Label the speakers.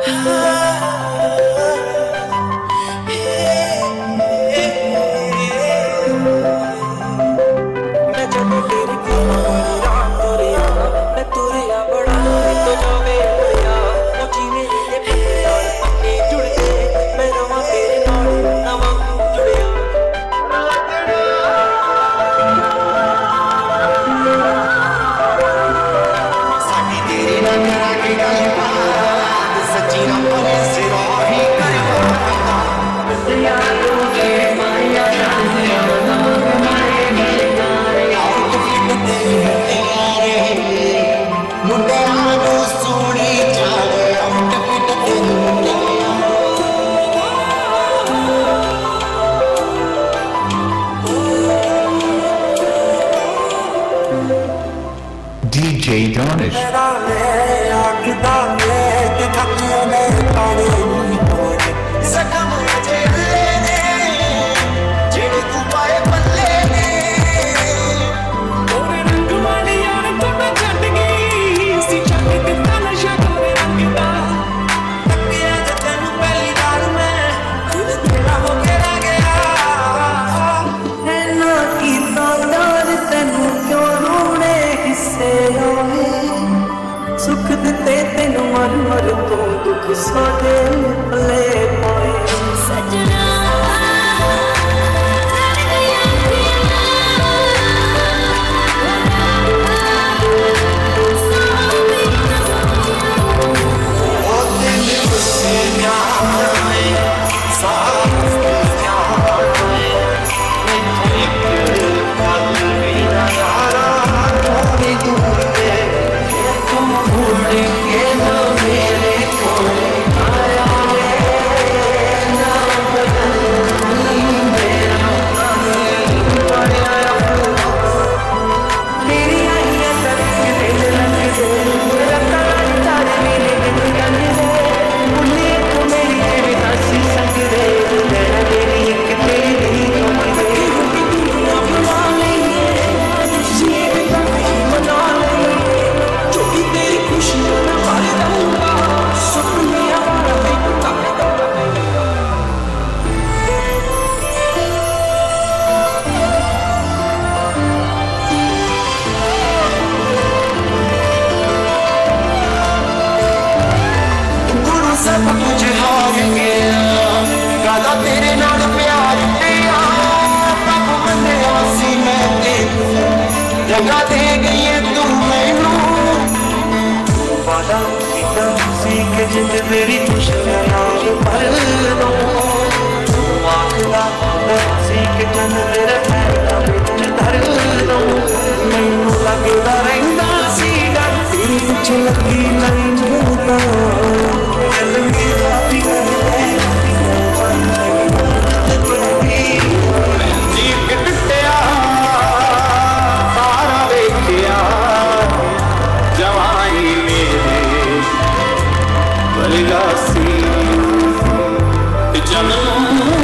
Speaker 1: Ah.
Speaker 2: সেই জনের
Speaker 1: ਦਿੱਤੇ ਤੈਨੂੰ ਮਰ ਮਰ ਤੋਂ ਦੁੱਖ ਸਾਡੇ ਪੱਲੇ ਪਾਏ। ਸਜਣਾ
Speaker 3: सब
Speaker 1: कुछ
Speaker 3: हार गया काला तेरे नाल प्यार
Speaker 1: पिया तब मन्या सी मैं तेनू जगा दे गई है तू मैनू। वादा किया सी के जिंद मेरी दुश्मना पर दो। तू आखदा के जिंद मेरे पैरों विच धर दो। मैनू लगदा रहंदा सी लगी लाइन तो
Speaker 4: Oh.